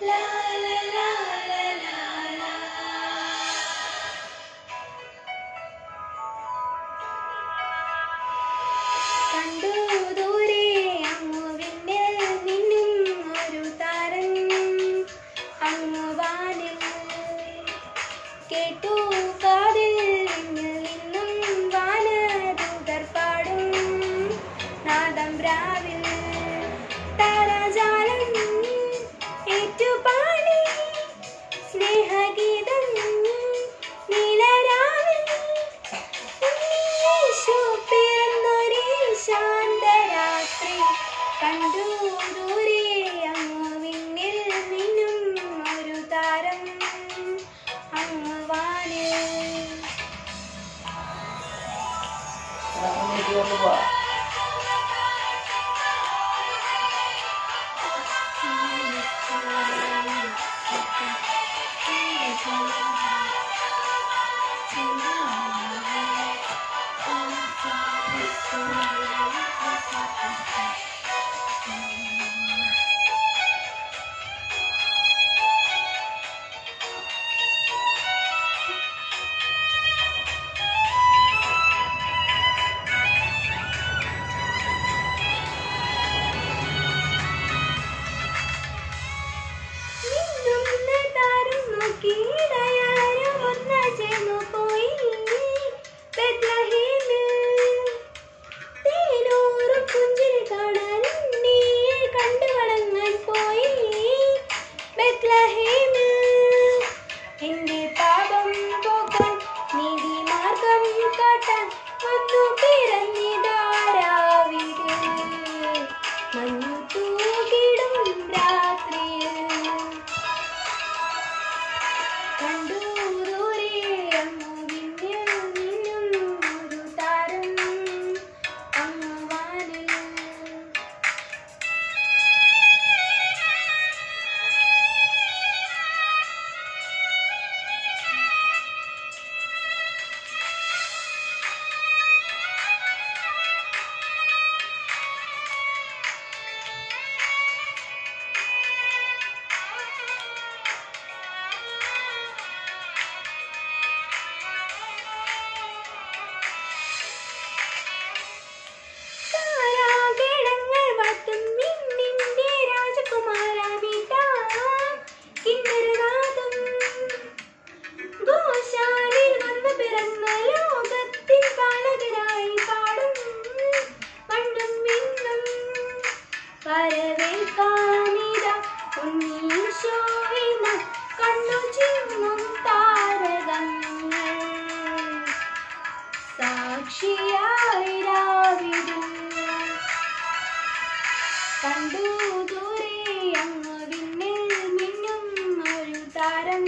La 一共是 কি দয়ার মন্না যেন സാക്ഷിയായിരാവിടും കണ്ടു ദൂരെ അങ്ങ് വിണ്ണിൽ മിന്നും ഒരു താരം